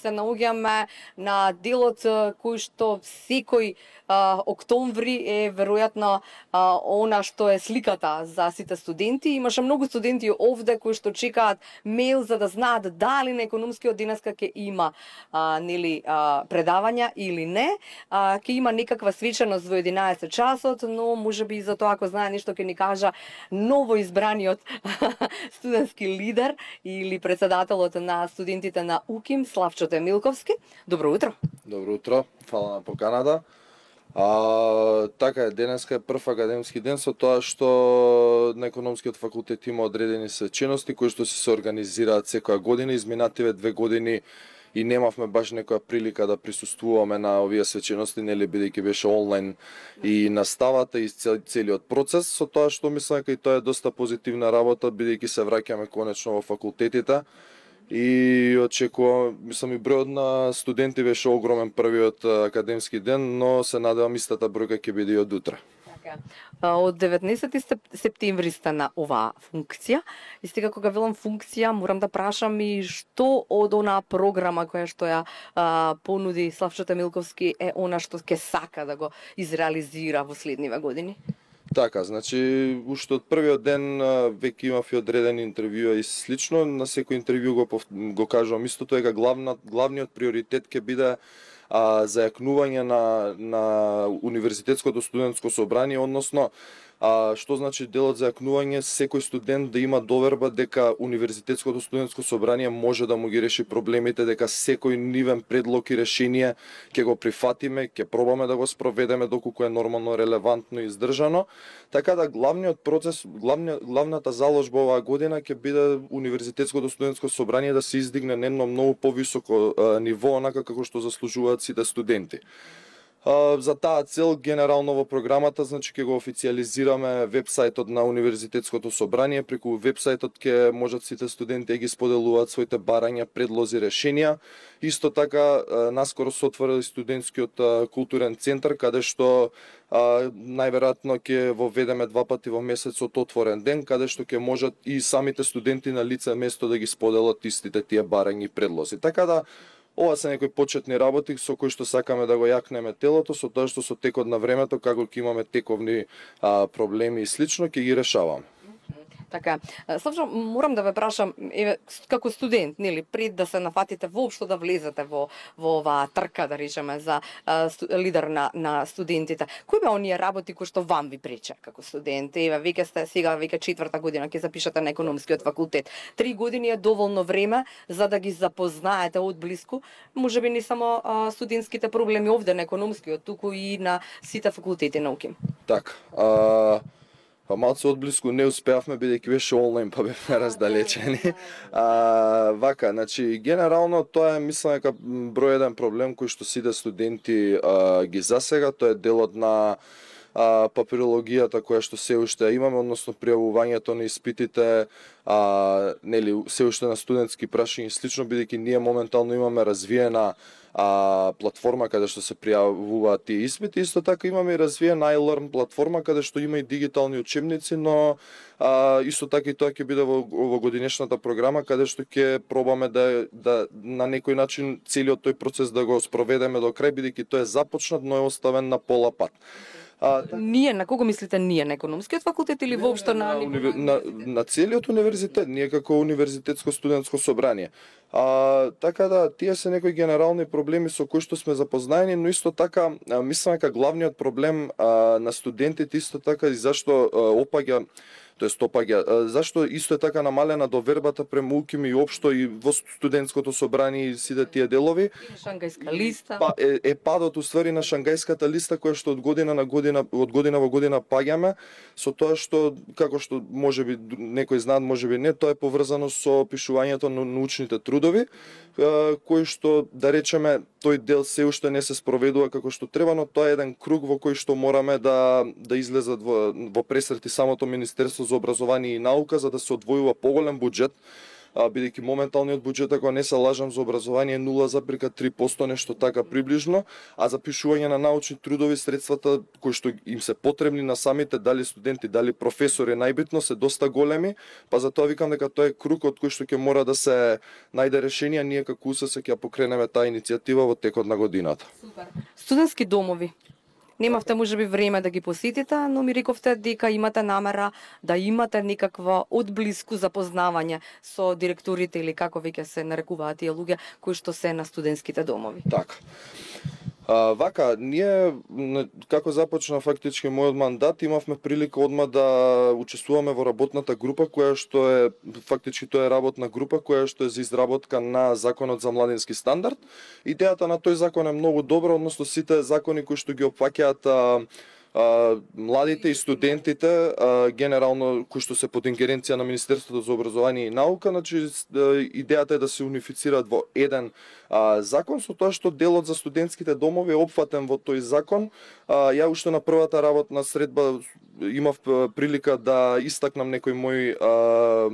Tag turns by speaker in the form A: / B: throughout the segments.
A: се наоѓаме на делот кој што секој а, октомври е веројатно а, она што е сликата за сите студенти. Имаше многу студенти овде кои што чекаат мејл за да знаат дали на економскиот денеска ќе има а, нели а, предавања или не. А, ќе има некаква свеченост во 11 часот, но можеби и за тоа ако знае нешто ќе ни кажа ново избраниот студентски лидер или председателот на студентите на УКИМ Славчо Темилковски. Добро утро.
B: Добро утро, фала на поканата. А, така е, денеска е прв академски ден со тоа што на економскиот факултет има одредени свечености кои што се организираат секоја година. Изминативе две години и немавме баш некоја прилика да присуствуваме на овие свечености, нели бидејќи беше онлайн и наставата и цел, целиот процес, со тоа што мислам дека и тоа е доста позитивна работа бидејќи се враќаме конечно во факултетите и очекувам, мислам и бројот на студенти беше огромен првиот академски ден, но се надевам истата бројка ќе биде и од утре.
A: Така. Од 19 септември сте на оваа функција. И сега кога велам функција, морам да прашам и што од онаа програма која што ја а, понуди Славчо Милковски е она што ќе сака да го изреализира во следниве години?
B: Така, значи, уште од првиот ден веќе имав и одредени интервјуа и слично. На секој интервју го, го кажувам истото, дека главна, главниот приоритет ќе биде а, зајакнување на, на универзитетското студентско собрание, односно А, што значи делот за јакнување? Секој студент да има доверба дека Универзитетското студентско собрание може да му ги реши проблемите, дека секој нивен предлог и решение ќе го прифатиме, ќе пробаме да го спроведеме доколку е нормално, релевантно и издржано. Така да главниот процес, главни, главната заложба оваа година ќе биде Универзитетското студентско собрание да се издигне на едно многу повисоко ниво, онака како што заслужуваат сите студенти. За таа цел генерално во програмата значи ќе го официализираме вебсајтот на универзитетското собрание, преку вебсајтот ќе можат сите студенти да ги споделуваат своите барања, предлози, решенија. Исто така наскоро се отвори студентскиот културен центар каде што најверојатно ќе воведеме два пати во месецот отворен ден каде што ќе можат и самите студенти на лице место да ги споделат истите тие барања и предлози. Така да Ова се некои почетни работи со кои што сакаме да го јакнеме телото, со тоа што со текот на времето, како ќе имаме тековни а, проблеми и слично, ќе ги решаваме.
A: Така, Славчо, морам да ве прашам, еве, како студент, нели, пред да се нафатите воопшто да влезете во, во оваа трка, да речеме, за а, сту, лидер на, на студентите, кои беа оние работи кои што вам ви прече како студенти? Еве, веќе сте сега, веќе четврта година, ќе запишете на економскиот факултет. Три години е доволно време за да ги запознаете од блиску, можеби не само а, студентските проблеми овде на економскиот, туку и на сите факултети науки.
B: Така, а Па малце одблиску не успеавме бидејќи беше онлайн, па бевме раздалечени. А, вака, значи генерално тоа е мислам дека број еден проблем кој што сите студенти а, ги засега, тоа е делот на а, папирологијата која што се уште имаме, односно пријавувањето на испитите, а, нели, се уште на студентски прашања и слично, бидејќи ние моментално имаме развиена а, платформа каде што се пријавуваат тие испити. Исто така имаме и развиена iLearn платформа каде што има и дигитални учебници, но а, исто така и тоа ќе биде во, во годинешната програма каде што ќе пробаме да, да на некој начин целиот тој процес да го спроведеме до крај, бидејќи тој е започнат, но е оставен на пола пат.
A: А, ние, на кого мислите ние, на економскиот факултет или воопшто на,
B: на, на, на, на целиот универзитет, ние како универзитетско студентско собрание. А, така да, тие се некои генерални проблеми со кои што сме запознаени, но исто така, мислам дека главниот проблем а, на студентите исто така и зашто а, опаѓа тоест опаѓа. Зашто исто е така намалена довербата према УКИМ и општо и во студентското собрание и сите тие делови?
A: Шангајска листа.
B: Па, е, е падот уствари на шангајската листа која што од година на година од година во година паѓаме со тоа што како што можеби некој знаат, можеби не, тоа е поврзано со пишувањето на научните трудови кој што да речеме тој дел се уште не се спроведува како што треба, но тоа е еден круг во кој што мораме да да излезат во во пресрети самото Министерство за образование и наука за да се одвојува поголем буџет бидејќи моменталниот буџет, ако не се лажам за образование, 0,3% нешто така приближно, а за пишување на научни трудови средствата кои што им се потребни на самите дали студенти, дали професори најбитно се доста големи, па затоа викам дека тоа е круг од кој што ќе мора да се најде решение, ние како УСС ќе покренеме таа иницијатива во текот на годината.
A: Супер. Студентски домови. Немавте можеби време да ги посетите, но ми рековте дека имате намера да имате некакво одблиску запознавање со директорите или како веќе се нарекуваат тие луѓе кои што се на студентските домови.
B: Така. А, вака, ние, како започна фактички мојот мандат, имавме прилика одма да учествуваме во работната група, која што е, фактички тоа е работна група, која што е за изработка на Законот за младински стандард. Идејата на тој закон е многу добра, односно сите закони кои што ги опфаќаат а, младите и студентите, а, генерално кои што се под ингеренција на Министерството за образование и наука, значи идејата е да се унифицираат во еден а, закон со тоа што делот за студентските домови е опфатен во тој закон. А, ја уште на првата работна средба имав прилика да истакнам некои мои а,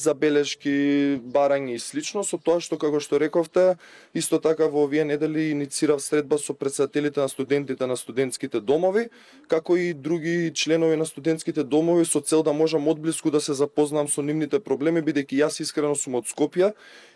B: забелешки, барања и слично, со тоа што, како што рековте, исто така во овие недели иницирав средба со председателите на студентите на студентските домови, како и други членови на студентските домови, со цел да можам одблиску да се запознам со нивните проблеми, бидејќи јас искрено сум од Скопје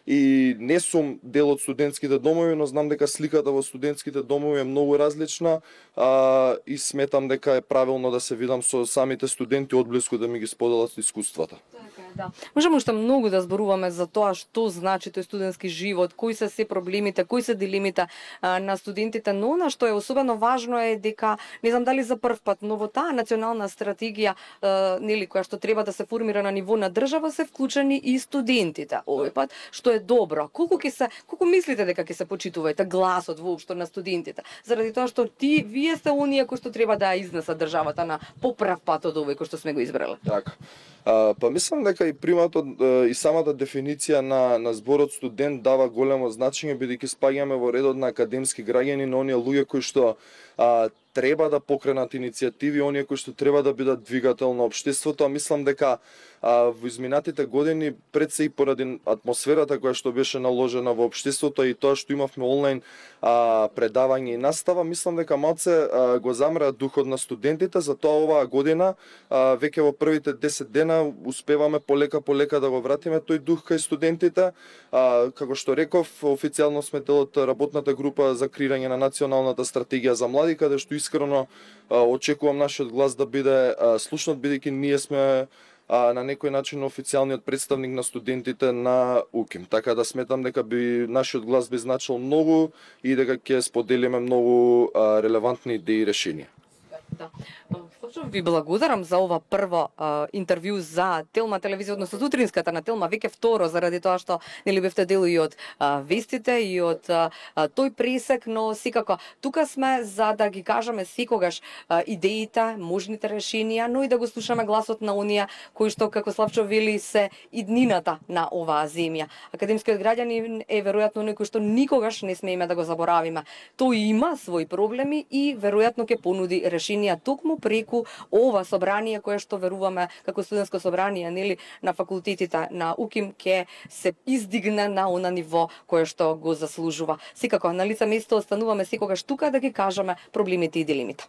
B: и не сум дел од студентските домови, но знам дека сликата во студентските домови е многу различна а, и сметам дека е правилно да се видам со самите студенти одблиску да ми ги споделат искуствата.
A: Така да. Можеме уште многу да зборуваме за тоа што значи тој студентски живот, кои се се проблемите, кои се дилемите а, на студентите, но на што е особено важно е дека не знам дали за прв пат, но во таа национална стратегија а, нели која што треба да се формира на ниво на држава се вклучени и студентите овој пат, што е добро. Колку ќе се колку мислите дека ќе се почитувајте гласот воопшто на студентите? Заради тоа што ти вие сте оние кои што треба да изнесат државата на поправ пат од овој кој што сме го избрале.
B: Така. А, па мислам дека и приматот и самата дефиниција на на зборот студент дава големо значење бидејќи спаѓаме во редот на академски граѓани, на оние луѓе кои што а, треба да покренат иницијативи, оние кои што треба да бидат двигател на општеството, а мислам дека а, во изминатите години пред се и поради атмосферата која што беше наложена во општеството и тоа што имавме онлайн а, предавање и настава, мислам дека малце а, го замра духот на студентите, затоа оваа година а, веќе во првите 10 дена успеваме полека полека да го вратиме тој дух кај студентите. А, како што реков, официјално сме дел од работната група за креирање на националната стратегија за млади, каде што искрено очекувам нашиот глас да биде слушнат бидејќи ние сме а, на некој начин официјалниот представник на студентите на УКИМ. Така да сметам дека би нашиот глас би значил многу и дека ќе споделиме многу а, релевантни идеи и решенија.
A: Да. Точно ви благодарам за ова прво а, интервју за Телма телевизија, односно сутринската на Телма, веќе второ, заради тоа што нели бевте дел и од а, вестите и од а, тој пресек, но секако тука сме за да ги кажеме секогаш а, идеите, можните решенија, но и да го слушаме гласот на оние кои што како Славчо вели се иднината на оваа земја. Академскиот граѓанин е веројатно некој што никогаш не смееме да го заборавиме. Тој има своји проблеми и веројатно ќе понуди чинија токму преку ова собрание кое што веруваме како студентско собрание нели на факултетите на УКИМ ќе се издигне на она ниво кое што го заслужува. Секако на лице место остануваме секогаш тука да ги кажеме проблемите и дилемите.